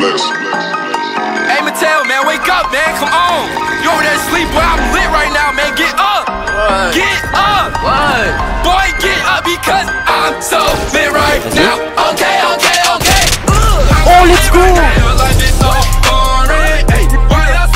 bless. Hey, Mattel, man, wake up, man. Come on. You over there asleep, boy. I'm lit right now, man. Get up. What? Get up. What? Boy, get up because I'm so lit right now. Okay, okay, okay. Oh, let's go. Life is so boring. Hey, while you're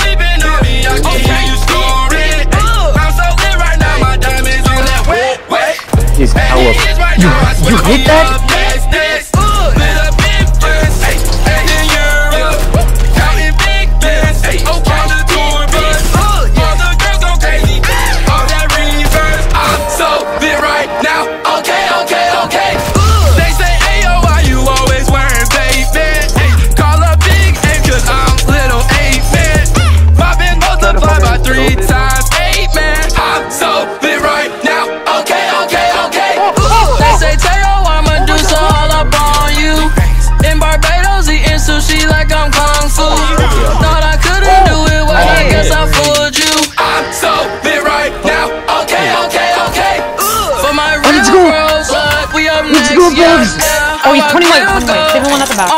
Let's go. Bugs. Oh, he's I 21, got 21. real Everyone at the back.